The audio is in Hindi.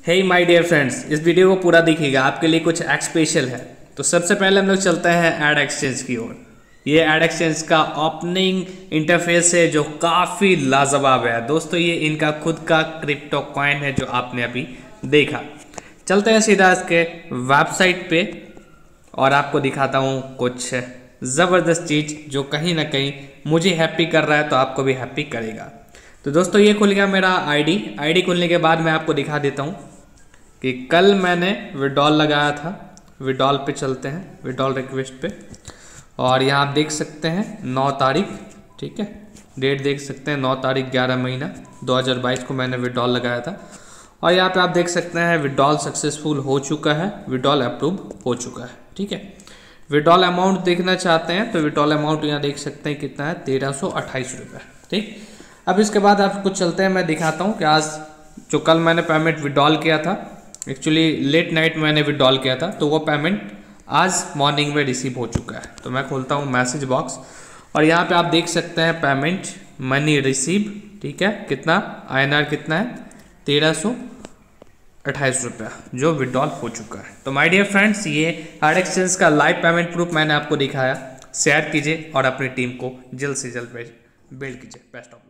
हे माय डियर फ्रेंड्स इस वीडियो को पूरा देखिएगा, आपके लिए कुछ एक स्पेशल है। तो सबसे पहले हम लोग चलते हैं एड एक्सचेंज की ओर। ये एड एक्सचेंज का ओपनिंग इंटरफेस है, जो काफ़ी लाजवाब है। दोस्तों, ये इनका खुद का क्रिप्टो कॉइन है, जो आपने अभी देखा। चलते हैं सीधा इसके वेबसाइट पे, और आपको दिखाता हूँ कुछ ज़बरदस्त चीज़, जो कहीं ना कहीं मुझे हैप्पी कर रहा है तो आपको भी हैप्पी करेगा। तो दोस्तों, ये खुल गया मेरा आईडी आईडी खुलने के बाद मैं आपको दिखा देता हूँ। कि कल मैंने विड्रॉल लगाया था। विड्रॉल पे चलते हैं। विड्रॉल रिक्वेस्ट पे। और यहाँ आप देख सकते हैं नौ तारीख, ठीक है? डेट देख सकते हैं, नौ तारीख, ग्यारह महीना 2022 को मैंने विड्रॉल लगाया था। और यहाँ पे आप देख सकते हैं विडॉल सक्सेसफुल हो चुका है, विड्रॉल अप्रूव हो चुका है, ठीक है? विड्रॉल अमाउंट देखना चाहते हैं तो विड्रॉल अमाउंट यहाँ देख सकते हैं कितना है, तेरह सौ अट्ठाईस रुपये ठीक? अब इसके बाद आपको चलते हैं, मैं दिखाता हूँ कि आज जो कल मैंने पेमेंट विड्रॉल किया था एक्चुअली लेट नाइट मैंने विड्रॉल किया था तो वो पेमेंट आज मॉर्निंग में रिसीव हो चुका है। तो मैं खोलता हूँ मैसेज बॉक्स और यहाँ पे आप देख सकते हैं पेमेंट मनी रिसीव ठीक है? कितना? आईएनआर कितना है? तेरह सौ अट्ठाईस रुपया, जो विड्रॉल हो चुका है। तो माय डियर फ्रेंड्स ये आर एक्सचेंज का लाइव पेमेंट प्रूफ मैंने आपको दिखाया। शेयर कीजिए और अपनी टीम को जल्द से जल्द बिल्ड कीजिए। Best of